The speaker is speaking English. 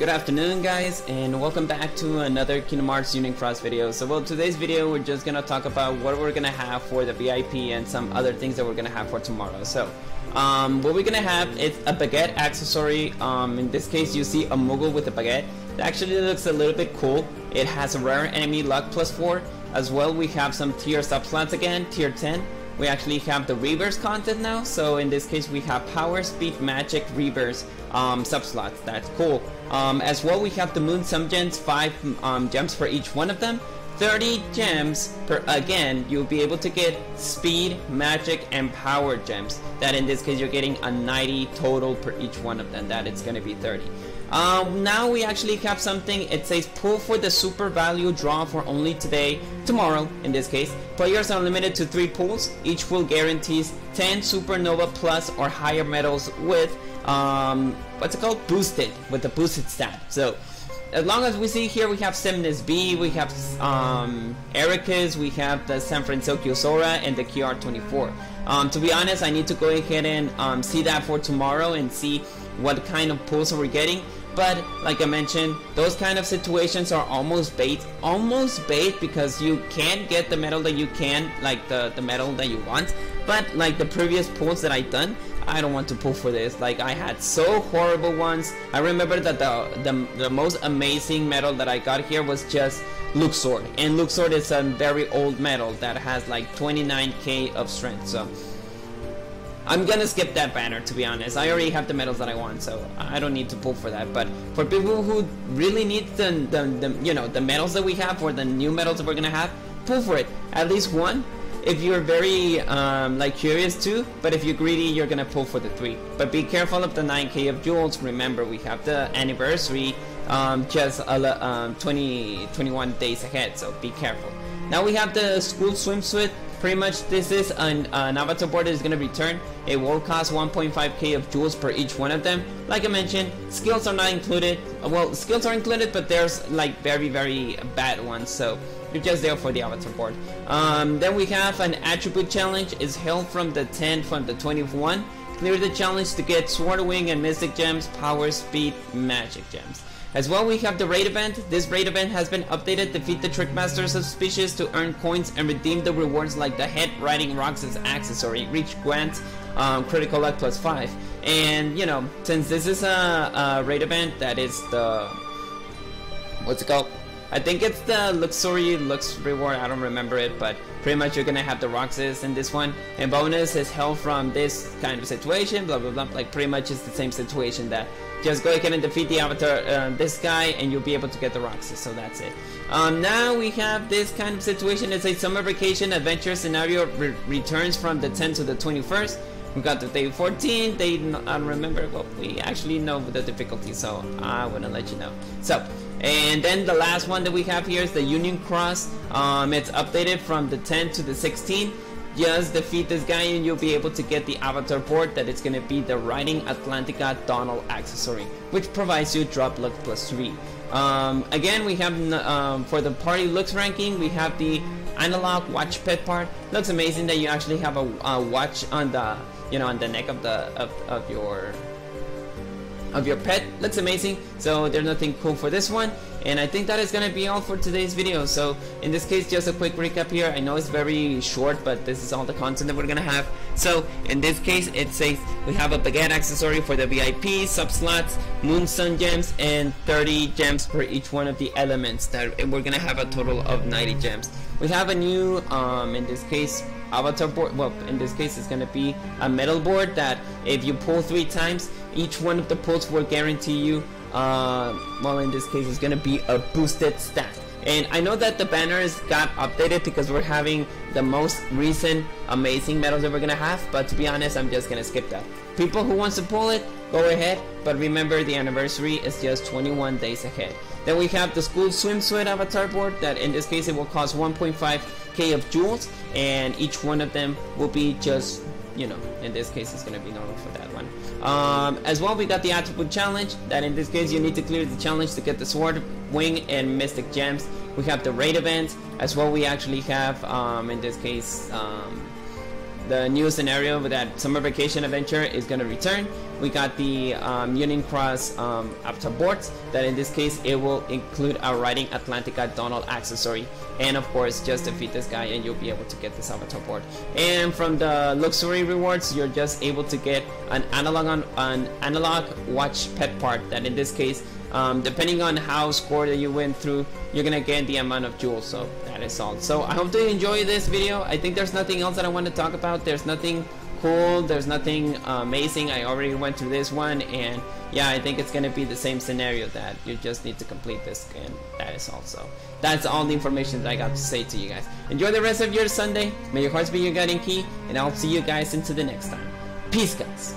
Good afternoon guys and welcome back to another Kingdom Hearts Union Cross video. So well today's video we're just gonna talk about what we're gonna have for the VIP and some other things that we're gonna have for tomorrow. So um, what we're gonna have is a baguette accessory. Um, in this case you see a Moogle with a baguette. It actually looks a little bit cool. It has a rare enemy luck plus 4. As well we have some tier sub slots again, tier 10 we actually have the reverse content now so in this case we have power speed magic reverse um, sub slots that's cool um, as well we have the moon sun gems 5 um, gems for each one of them 30 gems per again you'll be able to get speed magic and power gems that in this case you're getting a 90 total per each one of them that it's gonna be 30 um, now we actually have something, it says pull for the super value draw for only today, tomorrow in this case. Players are limited to 3 pulls, each pull guarantees 10 supernova plus or higher medals with, um, what's it called? Boosted, with the boosted stat. So, as long as we see here, we have Xemnas B, we have um, Eraqus, we have the San Francisco Sora, and the QR24. Um, to be honest, I need to go ahead and um, see that for tomorrow and see what kind of pulls we're getting but like I mentioned, those kind of situations are almost bait. Almost bait because you can get the medal that you can, like the, the medal that you want. But like the previous pulls that I done, I don't want to pull for this. Like I had so horrible ones. I remember that the, the, the most amazing medal that I got here was just Luxord. And Luxord is a very old medal that has like 29k of strength. So I'm gonna skip that banner to be honest. I already have the medals that I want, so I don't need to pull for that. But for people who really need the, the, the you know the medals that we have or the new medals that we're gonna have, pull for it. At least one. If you're very um, like curious too, but if you're greedy, you're gonna pull for the three. But be careful of the 9k of jewels. Remember, we have the anniversary um, just um, 20 21 days ahead, so be careful. Now we have the school swimsuit Pretty much this is an, an avatar board that is going to return. It will cost 1.5k of jewels per each one of them. Like I mentioned, skills are not included. Well, skills are included, but there's like very, very bad ones. So you're just there for the avatar board. Um, then we have an attribute challenge. is held from the 10th from the 21. Clear the challenge to get Sword Wing and Mystic Gems, Power, Speed, Magic Gems. As well, we have the raid event. This raid event has been updated. Defeat the Trickmaster Suspicious to earn coins and redeem the rewards like the Head Riding Roxas accessory. Reach Gwent, um, Critical Luck plus 5. And, you know, since this is a, a raid event that is the... What's it called? I think it's the Luxury Lux reward, I don't remember it, but pretty much you're gonna have the Roxas in this one. And bonus is held from this kind of situation, blah blah blah, like pretty much it's the same situation that just go ahead and defeat the avatar, uh, this guy, and you'll be able to get the Roxas, so that's it. Um, now we have this kind of situation, it's a summer vacation adventure scenario re returns from the 10th to the 21st. We got the day 14, they, I don't remember, but we actually know the difficulty, so I wanna let you know. So, and then the last one that we have here is the Union Cross. Um, it's updated from the 10 to the 16. Just defeat this guy and you'll be able to get the avatar board that it's going to be the Riding Atlantica Donald accessory, which provides you drop luck plus 3. Um, again, we have um, for the party lux ranking, we have the analog watch pet part. Looks amazing that you actually have a, a watch on the you know on the neck of the of, of your of your pet. Looks amazing. So there's nothing cool for this one. And I think that is gonna be all for today's video. So in this case just a quick recap here. I know it's very short but this is all the content that we're gonna have. So in this case it says we have a baguette accessory for the VIP sub slots moon sun gems and 30 gems for each one of the elements that we're gonna have a total of 90 gems. We have a new um, in this case avatar board well in this case it's gonna be a metal board that if you pull three times each one of the pulls will guarantee you uh, well in this case it's gonna be a boosted stat and I know that the banners got updated because we're having the most recent amazing medals that we're gonna have but to be honest I'm just gonna skip that. People who wants to pull it go ahead but remember the anniversary is just 21 days ahead. Then we have the school swimsuit avatar board that in this case it will cost 1.5k of jewels and each one of them will be just you know in this case it's gonna be normal for that one. Um, as well we got the attribute challenge that in this case you need to clear the challenge to get the sword wing and mystic gems. We have the raid event as well we actually have um, in this case um, the new scenario with that summer vacation adventure is going to return. We got the um, Union Cross um, avatar boards that in this case it will include a Riding Atlantica Donald accessory and of course just defeat this guy and you'll be able to get this avatar board. And from the luxury rewards you're just able to get an analog on an analog watch pet part that in this case um, depending on how score that you went through you're gonna get the amount of jewels so that is all. So I hope you enjoy this video. I think there's nothing else that I want to talk about. There's nothing cool. There's nothing uh, amazing. I already went through this one and yeah I think it's gonna be the same scenario that you just need to complete this and that is all. So that's all the information that I got to say to you guys. Enjoy the rest of your Sunday. May your hearts be your guiding key and I'll see you guys into the next time. Peace guys